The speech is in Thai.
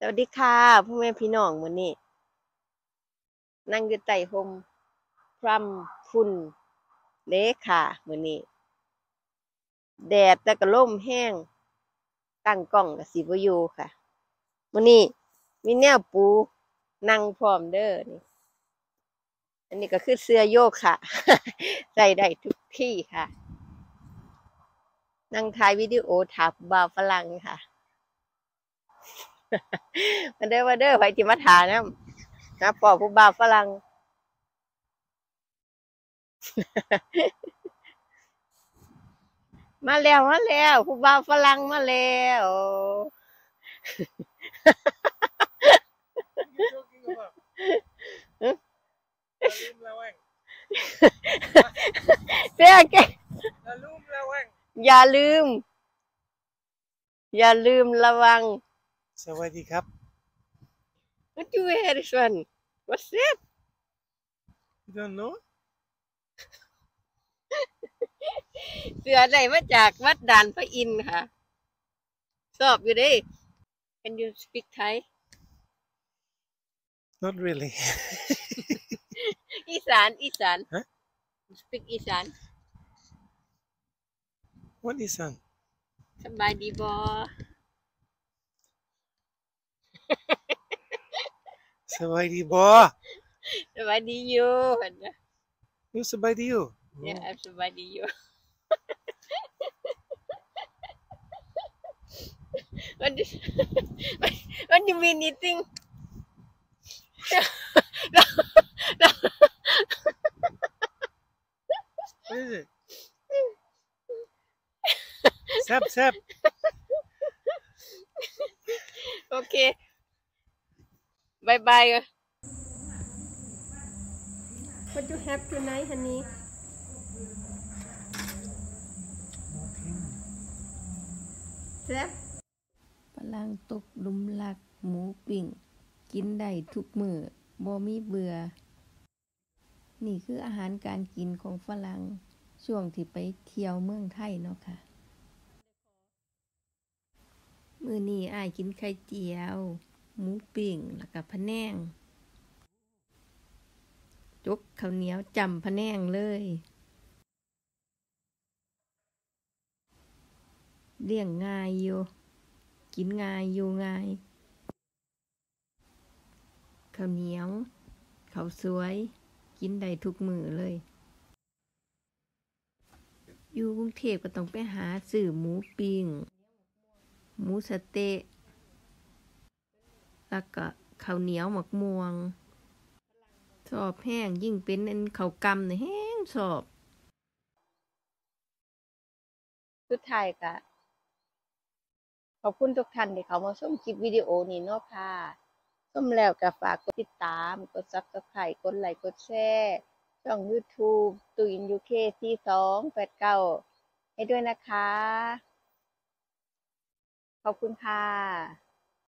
สวัสดีค่ะพ่อแม่พี่น้องมื้อนี้ นั่งอยู่ใต้ร่มพรำฝุ่นเลค่ะมื้อนี้ แดดแต่ก็ลมแห้งตั้งกล้องก็สิบ่อยูค่ะมื้อนี้มีแนวปูนั่งพร้อมเด้อนี่อันนี้ก็คือเสื้อโยกค่ะ ใส่ได้ทุกที่ค่ะ นั่งถ่ายวิดีโอถามบ่าวฝรั่งค่ะ มาเด้อมาเด้อไปจิมาถานะนะปอผู้บ่าวฝรั่งมาแล้วมาแล้วผู้บ่าวฝรั่งมาแล้ว What are you talking about? Lalum lawang. เสื้อแก Lalum lawang. อย่าลืม อย่าลืมระวัง Sawadee krap. What you wear this one What's that You don't know? เสือได้มาจากวัดด่านพระอินทร์ค่ะสอบอยู่เดิ Can you speak Thai Not really. อีสาน อีสาน ฮะ speak อีสาน What is that? สบายดีบอ Sawadee bo. สบายดีอยู่เห็นไหม You sawadee you. เนี่ย I'm สบายดีอยู่ What do What do you mean eating What is it? Sap sap. โอเค บายบาย What you have tonight honey Nothing. แซ่บฝรั่งตกหลุมรักหมูปิ่ง กินได้ทุกมือบ่มีเบื่อ นี่คืออาหารการกินของฝรั่งช่วงที่ไปเที่ยวเมืองไทยเนาะค่ะ มื้อนี้อ้ายกินไข่เจียว หมูปิ่งแล้วก็พะแนงจกข้าวเหนียวจำพะแนงเลยเลี้ยงง่ายอยู่กินง่ายอยู่ง่ายข้าวเหนียวข้าวสวย กินได้ทุกมือเลย อยู่กรุงเทพก็ต้องไปหาซื้อหมูปิ้งหมูสเต๊ะ แล้วก็ข้าวเหนียวหมักม่วง ชอบแห้งยิ่งเป็นอันข้าวกำเนี่ยแห้งชอบ สุดท้ายก็ขอบคุณทุกท่านที่เขามาชมคลิปวิดีโอนี้เนาะค่ะชมแล้วก็ฝากกดติดตาม กด Subscribe กดไลค์กดแชร์ช่อง YouTube ตุยนยูเคที่สองแปดเก้าให้ด้วยนะคะ ขอบคุณค่ะ